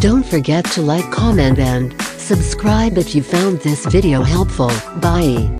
Don't forget to like, comment and subscribe if you found this video helpful. Bye.